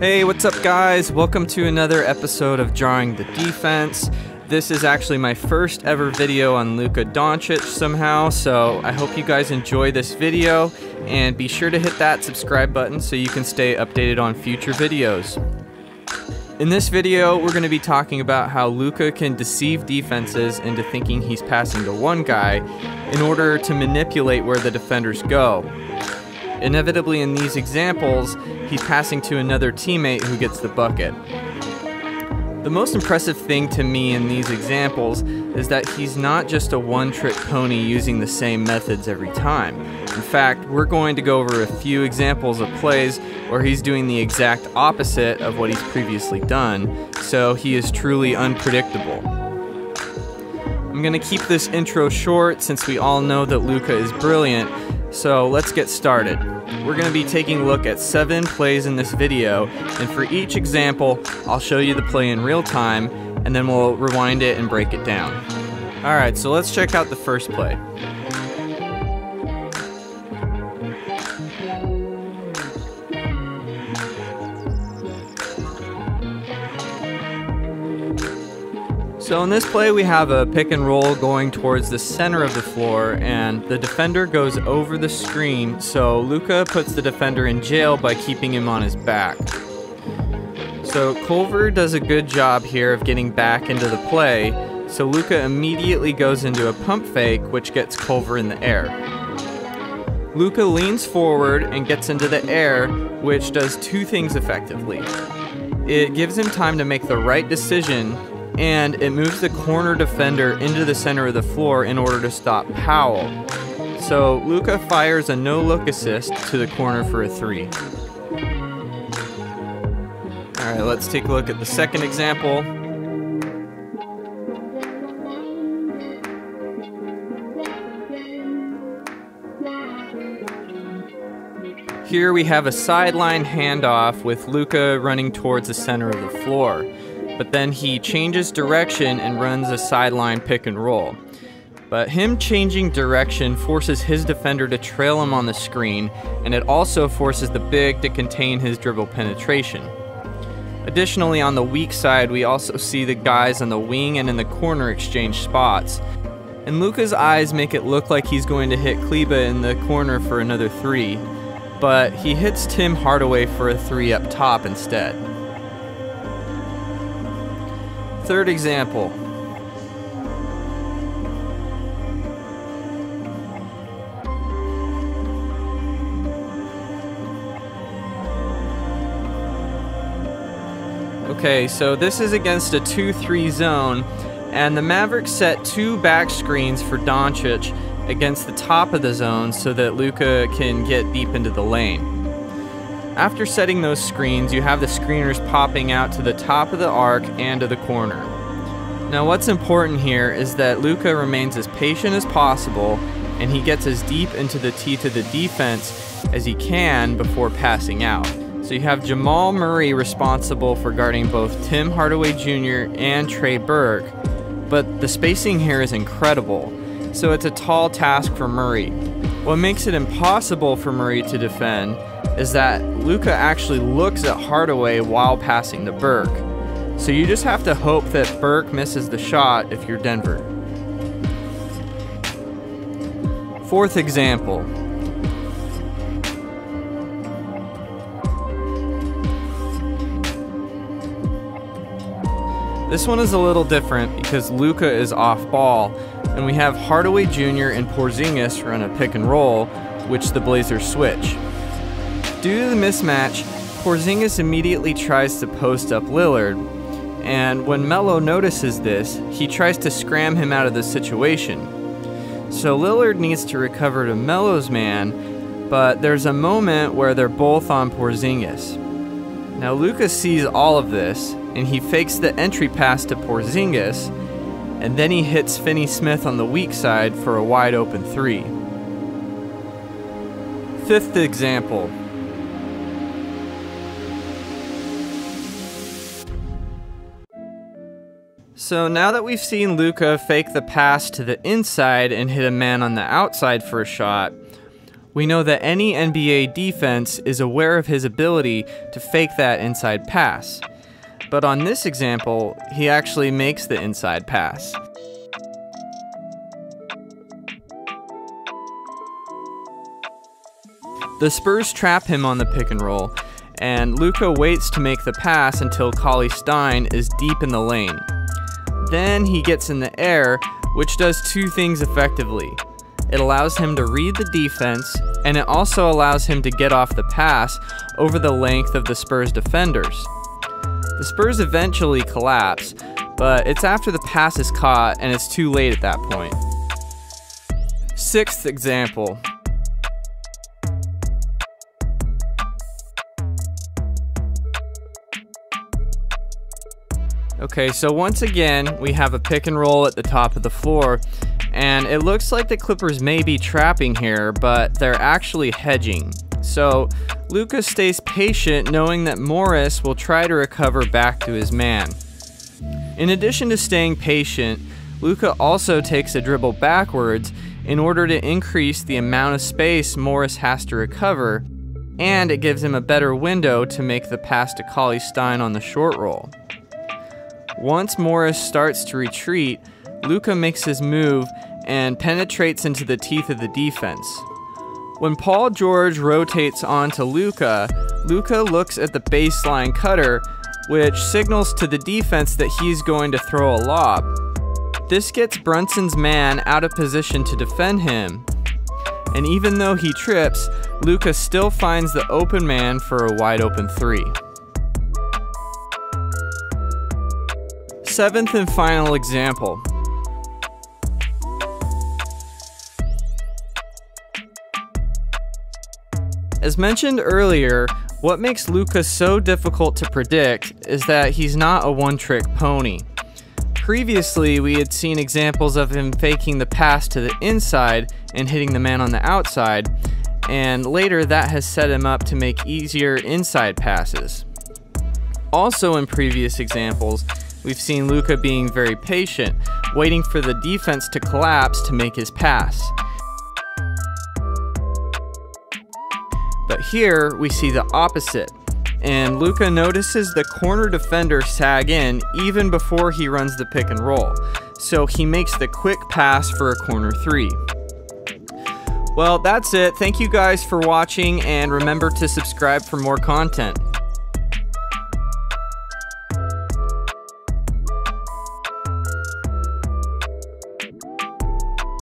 Hey, what's up, guys? Welcome to another episode of Drawing the Defense. This is actually my first ever video on Luka Doncic somehow, so I hope you guys enjoy this video and be sure to hit that subscribe button so you can stay updated on future videos. In this video, we're going to be talking about how Luka can deceive defenses into thinking he's passing to one guy in order to manipulate where the defenders go. Inevitably, in these examples, he's passing to another teammate who gets the bucket. The most impressive thing to me in these examples is that he's not just a one trick pony using the same methods every time. In fact, we're going to go over a few examples of plays where he's doing the exact opposite of what he's previously done, so he is truly unpredictable. I'm going to keep this intro short since we all know that Luka is brilliant, so let's get started. We're going to be taking a look at seven plays in this video, and for each example, I'll show you the play in real time, and then we'll rewind it and break it down. Alright, so let's check out the first play. So in this play we have a pick and roll going towards the center of the floor and the defender goes over the screen so Luka puts the defender in jail by keeping him on his back. So Culver does a good job here of getting back into the play so Luka immediately goes into a pump fake which gets Culver in the air. Luka leans forward and gets into the air which does two things effectively. It gives him time to make the right decision and it moves the corner defender into the center of the floor in order to stop Powell. So Luka fires a no-look assist to the corner for a three. All right, let's take a look at the second example. Here we have a sideline handoff with Luka running towards the center of the floor but then he changes direction and runs a sideline pick and roll. But him changing direction forces his defender to trail him on the screen, and it also forces the big to contain his dribble penetration. Additionally, on the weak side, we also see the guys on the wing and in the corner exchange spots. And Luka's eyes make it look like he's going to hit Kleber in the corner for another three, but he hits Tim Hardaway for a three up top instead. Third example. Okay, so this is against a 2-3 zone, and the Mavericks set two back screens for Doncic against the top of the zone so that Luka can get deep into the lane. After setting those screens, you have the screeners popping out to the top of the arc and to the corner. Now what's important here is that Luka remains as patient as possible and he gets as deep into the teeth of the defense as he can before passing out. So you have Jamal Murray responsible for guarding both Tim Hardaway Jr. and Trey Burke, but the spacing here is incredible. So it's a tall task for Murray. What makes it impossible for Murray to defend is that Luka actually looks at Hardaway while passing to Burke. So you just have to hope that Burke misses the shot if you're Denver. Fourth example. This one is a little different because Luka is off ball, and we have Hardaway Jr. and Porzingis run a pick and roll, which the Blazers switch. Due to the mismatch, Porzingis immediately tries to post up Lillard, and when Melo notices this, he tries to scram him out of the situation. So Lillard needs to recover to Melo's man, but there's a moment where they're both on Porzingis. Now Lucas sees all of this, and he fakes the entry pass to Porzingis, and then he hits Finney Smith on the weak side for a wide open three. Fifth example So now that we've seen Luka fake the pass to the inside and hit a man on the outside for a shot, we know that any NBA defense is aware of his ability to fake that inside pass. But on this example, he actually makes the inside pass. The Spurs trap him on the pick and roll, and Luka waits to make the pass until Cauley Stein is deep in the lane. Then he gets in the air, which does two things effectively. It allows him to read the defense, and it also allows him to get off the pass over the length of the Spurs defenders. The Spurs eventually collapse, but it's after the pass is caught and it's too late at that point. Sixth example Okay, so once again, we have a pick and roll at the top of the floor, and it looks like the Clippers may be trapping here, but they're actually hedging. So Luka stays patient knowing that Morris will try to recover back to his man. In addition to staying patient, Luka also takes a dribble backwards in order to increase the amount of space Morris has to recover, and it gives him a better window to make the pass to Cauley Stein on the short roll. Once Morris starts to retreat, Luka makes his move and penetrates into the teeth of the defense. When Paul George rotates onto Luka, Luka looks at the baseline cutter, which signals to the defense that he's going to throw a lob. This gets Brunson's man out of position to defend him. And even though he trips, Luka still finds the open man for a wide open three. seventh and final example. As mentioned earlier, what makes Luka so difficult to predict is that he's not a one-trick pony. Previously, we had seen examples of him faking the pass to the inside and hitting the man on the outside, and later that has set him up to make easier inside passes. Also in previous examples, We've seen Luka being very patient, waiting for the defense to collapse to make his pass. But here we see the opposite, and Luka notices the corner defender sag in even before he runs the pick and roll, so he makes the quick pass for a corner three. Well, that's it. Thank you guys for watching, and remember to subscribe for more content.